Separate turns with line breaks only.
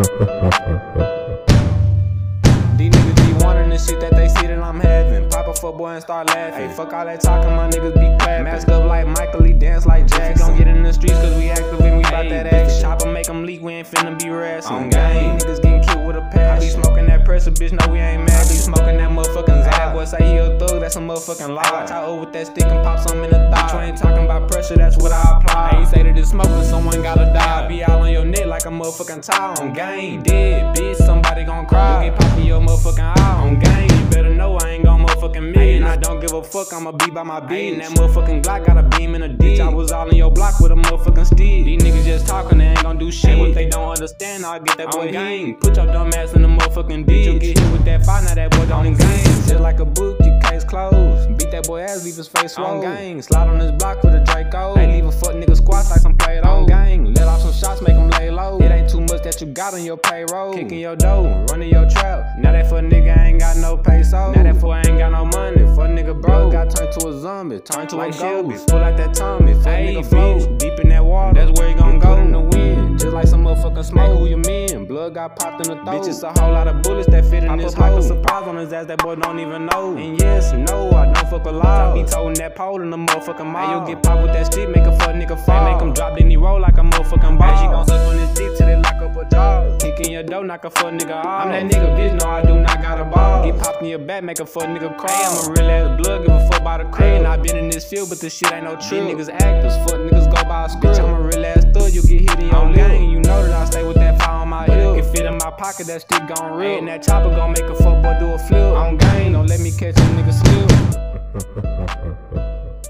These niggas be wanting the shit that they see that I'm having. Pop a football and start laughing. Hey, fuck all that talking, my niggas be clapping. Mask up like Michael, he dance like Jackson. Don't get in the streets cause we active and we bout that action. Chop and make them leak, we ain't finna be wrestling. On game. These niggas getting killed with a pass. I be smoking that pressure, bitch, no, we ain't mad. I be smoking that motherfucking Zag. Boy, say he a thug, that's a motherfucking lie. Tie out with that stick and pop some in the thigh. You ain't talking about pressure, that's what I apply like a motherfucking towel. On game, dead, bitch, somebody gon' cry. You get poppin' your motherfucking eye. On game, you better know I ain't gon' motherfucking me. And I don't give a fuck, I'ma be by my beat. And that motherfucking Glock got a beam in a ditch. I was all in your block with a motherfucking stick. These niggas just talking, they ain't gon' do shit. And What they don't understand, I'll get that boy gang. Put your dumb ass in the motherfucking ditch. You get hit with that fire, now that boy don't gang. Just like a book, you case closed. Beat that boy ass, leave his face swollen. gang, slide on his block with a Draco. Ain't leave a fuck nigga ain't too much that you got on your payroll. Kicking your dough, running your trap. Now that for nigga ain't got no peso. Now that for ain't got no money. For nigga bro, got turned to a zombie, turned to like a ghost. Pull out that Tommy, fuck nigga float. Deep in that water, that's where you gon' go. in the wind, just like some motherfucking smoke. Who you mean? Blood got popped in the throat. Bitch, it's a whole lot of bullets that fit in this hole. surprise on his ass, that boy don't even know. And yes, no, I don't fuck a lot. I be toting that pole in the motherfucking mouth. Hey, you get popped with that shit, make a fuck jaw. In your door, knock a fuck nigga off. I'm that nigga, bitch, no, I do not got a ball. Get popped in your back, make a fuck nigga cry. Hey, I'm a real ass blood, give a fuck by the crib. And I been in this field, but this shit ain't no trick. These niggas actors, fuck niggas go by a script. I'm a real ass thug, you get hit in your gang. You know that I stay with that fire on my hip. Can fit in my pocket, that stick gon' rip. And that chopper gon' make a fuck boy do a flip. On gang, don't let me catch a nigga slip.